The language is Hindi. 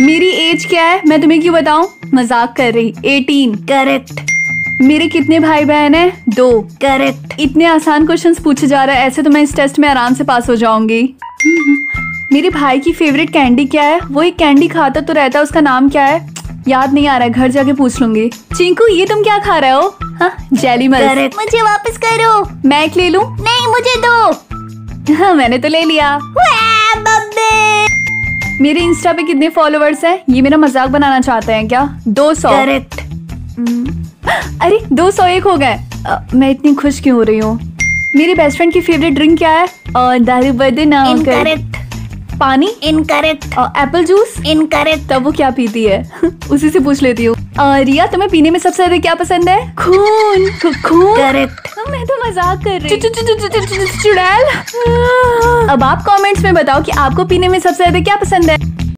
मेरी एज क्या है? मैं तुम्हें क्यों बताऊँ? मज़ाक कर रही। एटीन करेक्ट मेरे कितने भाई बहन हैं? दो। करेक्ट इतने आसान क्वेश्चंस पूछे जा रहे हैं। ऐसे तो मैं इस टेस्ट में आराम से पास हो जाऊँगी। मेरे भाई की फेवरेट कैंडी क्या है? वो एक कैंडी खाता तो रहता है उसका नाम क्या है? याद नहीं आ रहा है घर जाके पूछ लूँगी। चिंकू ये तुम क्या खा रहे हो? हाँ जेली मल्स करेक्ट मुझे वापस करो। मैं एक ले लूँ? नहीं मुझे दो। हाँ मैंने तो ले लिया। मेरे इंस्टा पे कितने फॉलोअर्स हैं? ये मेरा मज़ाक बनाना चाहते हैं क्या? दो सौ। करेक्ट अरे दो सौ एक हो गए। मैं इतनी खुश क्यों हो रही हूँ? मेरी बेस्ट फ्रेंड की फेवरेट ड्रिंक क्या है? और दारू बदे ना कर। इनकरेक्ट पानी? इनकरेक्ट और एप्पल जूस इनकरेक्ट तब वो क्या पीती है? उसी से पूछ लेती हूँ। रिया तुम्हें पीने में सबसे ज़्यादा क्या पसंद है? खून खून करेक्ट मैं तो मज़ाक कर रही हूँ चुड़ैल। अब आप कमेंट्स में बताओ कि आपको पीने में सबसे ज़्यादा क्या पसंद है।